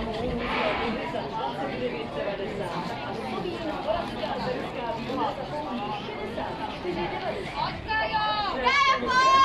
Yeah, boy!